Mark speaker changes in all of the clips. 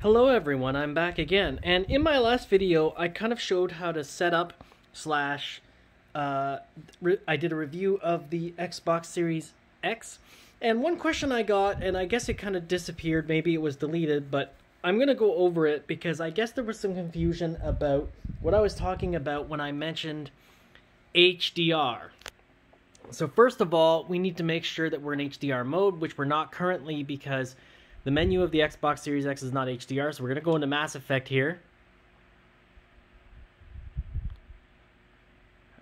Speaker 1: Hello everyone, I'm back again. And in my last video, I kind of showed how to set up slash uh, I did a review of the Xbox Series X. And one question I got, and I guess it kind of disappeared, maybe it was deleted, but I'm going to go over it because I guess there was some confusion about what I was talking about when I mentioned HDR. So first of all, we need to make sure that we're in HDR mode, which we're not currently because the menu of the Xbox Series X is not HDR. So we're going to go into Mass Effect here.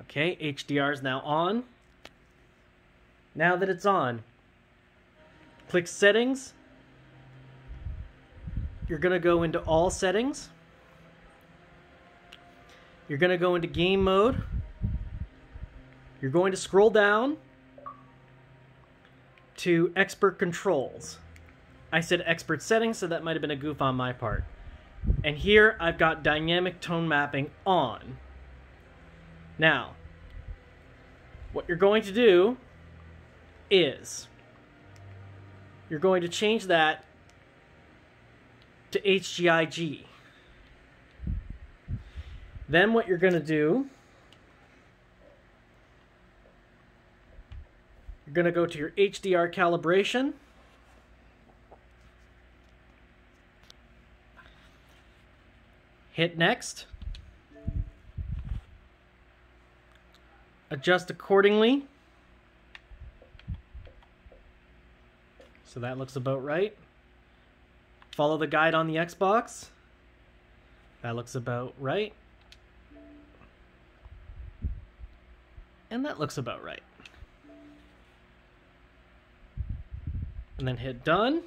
Speaker 1: Okay, HDR is now on. Now that it's on, click Settings. You're going to go into All Settings. You're going to go into Game Mode. You're going to scroll down to Expert Controls. I said Expert Settings, so that might have been a goof on my part. And here I've got Dynamic Tone Mapping on. Now, what you're going to do is you're going to change that to HGIG. Then what you're going to do You're going to go to your HDR calibration. Hit next. Adjust accordingly. So that looks about right. Follow the guide on the Xbox. That looks about right. And that looks about right. and then hit done.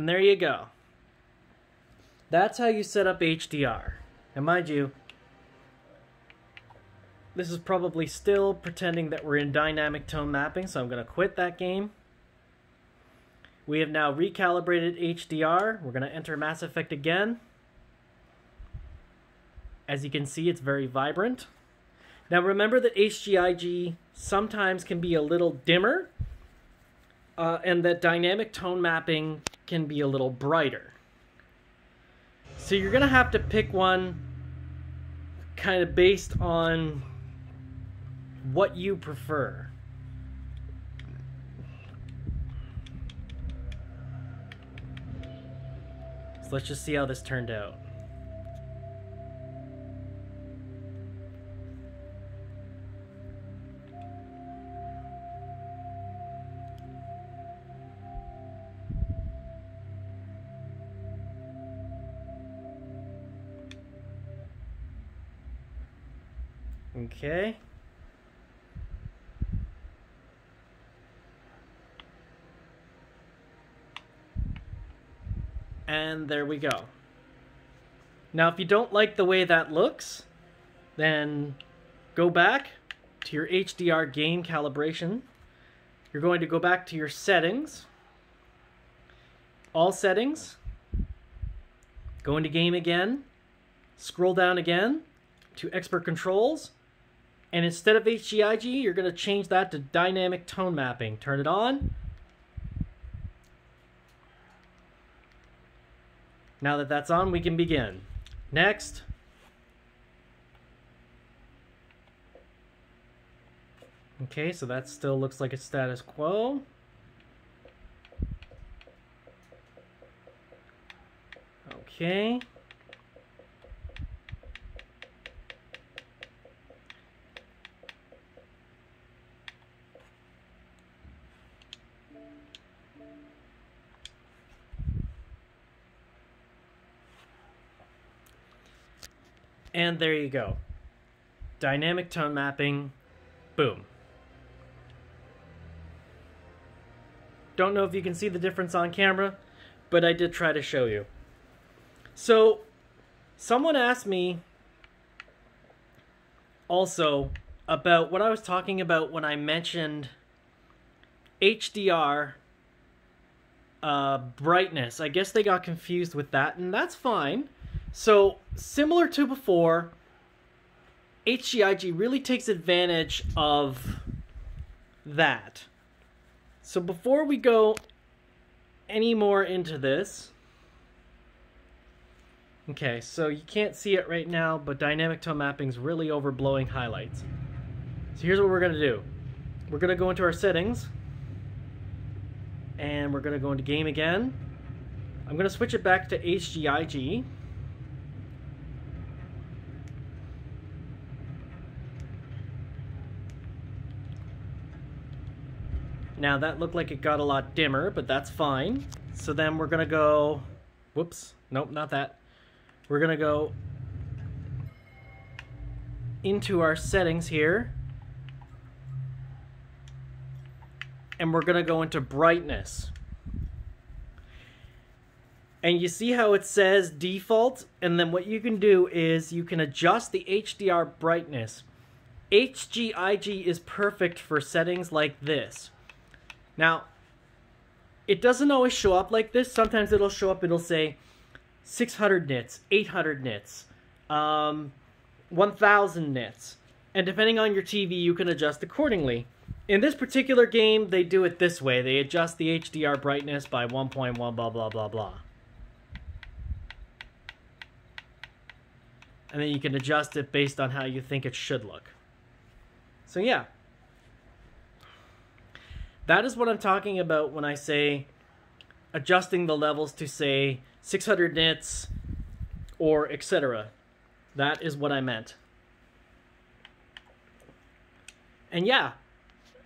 Speaker 1: And there you go. That's how you set up HDR. And mind you, this is probably still pretending that we're in dynamic tone mapping, so I'm going to quit that game. We have now recalibrated HDR. We're going to enter Mass Effect again. As you can see, it's very vibrant. Now remember that HGIG sometimes can be a little dimmer, uh, and that dynamic tone mapping can be a little brighter. So you're going to have to pick one kind of based on what you prefer. So let's just see how this turned out. Okay. And there we go. Now, if you don't like the way that looks, then go back to your HDR gain calibration. You're going to go back to your settings, all settings, go into game again, scroll down again to expert controls, and instead of HGIG, you're going to change that to dynamic tone mapping. Turn it on. Now that that's on, we can begin. Next. Okay, so that still looks like it's status quo. Okay. And there you go. Dynamic tone mapping, boom. Don't know if you can see the difference on camera, but I did try to show you. So, someone asked me also about what I was talking about when I mentioned HDR uh, brightness. I guess they got confused with that, and that's fine. So, similar to before, HGIG really takes advantage of that. So before we go any more into this, okay, so you can't see it right now, but dynamic tone mapping is really overblowing highlights. So here's what we're gonna do. We're gonna go into our settings, and we're gonna go into game again. I'm gonna switch it back to HGIG. Now that looked like it got a lot dimmer, but that's fine. So then we're gonna go, whoops, nope, not that. We're gonna go into our settings here. And we're gonna go into brightness. And you see how it says default? And then what you can do is you can adjust the HDR brightness. HGIG is perfect for settings like this. Now, it doesn't always show up like this. Sometimes it'll show up, it'll say 600 nits, 800 nits, um, 1000 nits. And depending on your TV, you can adjust accordingly. In this particular game, they do it this way. They adjust the HDR brightness by 1.1 blah blah blah blah. And then you can adjust it based on how you think it should look. So yeah, that is what I'm talking about when I say adjusting the levels to say 600 nits or etc. That is what I meant. And yeah,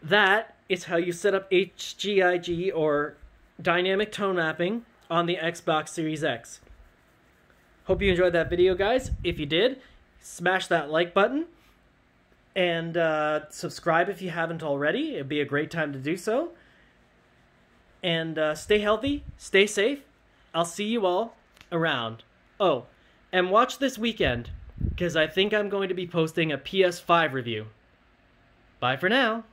Speaker 1: that is how you set up HGIG or dynamic tone mapping on the Xbox Series X. Hope you enjoyed that video, guys. If you did, smash that like button and uh, subscribe if you haven't already. It'd be a great time to do so. And uh, stay healthy, stay safe. I'll see you all around. Oh, and watch this weekend because I think I'm going to be posting a PS5 review. Bye for now.